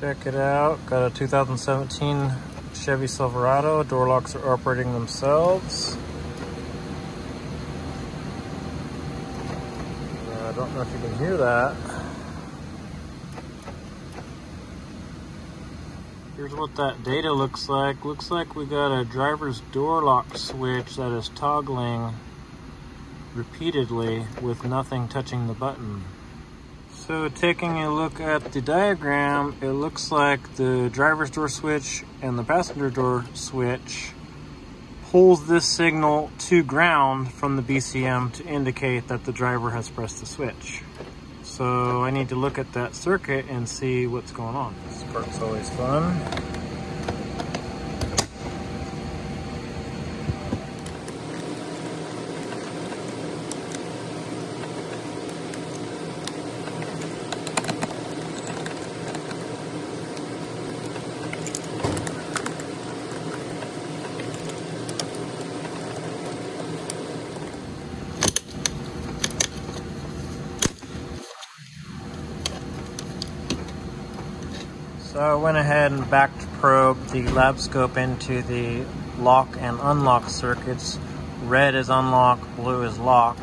Check it out. Got a 2017 Chevy Silverado. Door locks are operating themselves. Uh, I don't know if you can hear that. Here's what that data looks like. Looks like we got a driver's door lock switch that is toggling repeatedly with nothing touching the button. So taking a look at the diagram, it looks like the driver's door switch and the passenger door switch pulls this signal to ground from the BCM to indicate that the driver has pressed the switch. So I need to look at that circuit and see what's going on. This part's always fun. So I went ahead and back to probe the lab scope into the lock and unlock circuits. Red is unlock, blue is lock.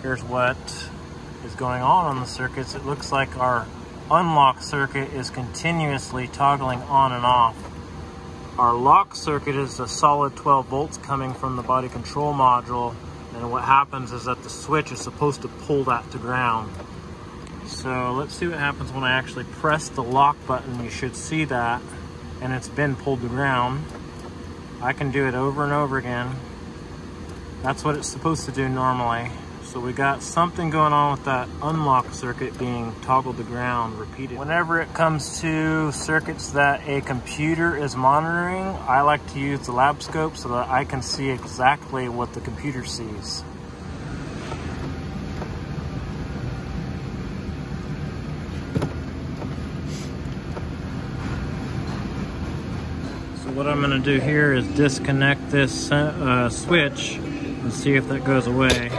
Here's what is going on on the circuits. It looks like our unlock circuit is continuously toggling on and off. Our lock circuit is a solid 12 volts coming from the body control module. And what happens is that the switch is supposed to pull that to ground. So let's see what happens when I actually press the lock button. You should see that, and it's been pulled to ground. I can do it over and over again. That's what it's supposed to do normally. So we got something going on with that unlock circuit being toggled to ground repeatedly. Whenever it comes to circuits that a computer is monitoring, I like to use the lab scope so that I can see exactly what the computer sees. What I'm going to do here is disconnect this uh, switch and see if that goes away.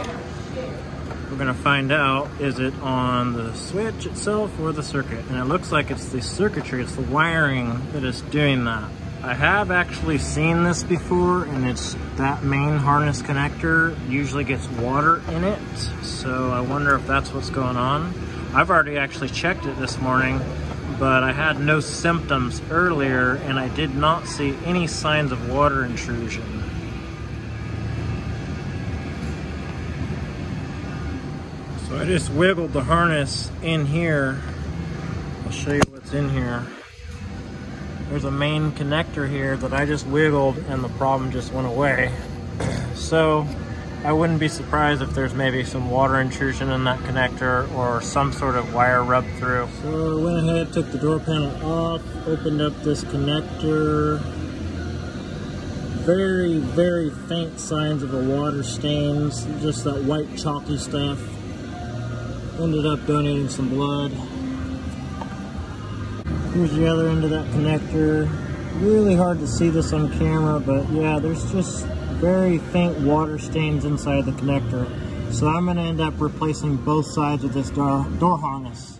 We're going to find out is it on the switch itself or the circuit. And it looks like it's the circuitry, it's the wiring that is doing that. I have actually seen this before and it's that main harness connector usually gets water in it. So I wonder if that's what's going on. I've already actually checked it this morning but I had no symptoms earlier and I did not see any signs of water intrusion. So I just wiggled the harness in here. I'll show you what's in here. There's a main connector here that I just wiggled and the problem just went away. So I wouldn't be surprised if there's maybe some water intrusion in that connector or some sort of wire rub through. So I went ahead, took the door panel off, opened up this connector. Very, very faint signs of a water stains, just that white chalky stuff. Ended up donating some blood. Here's the other end of that connector. Really hard to see this on camera, but yeah, there's just very faint water stains inside the connector. So I'm going to end up replacing both sides of this door, door harness.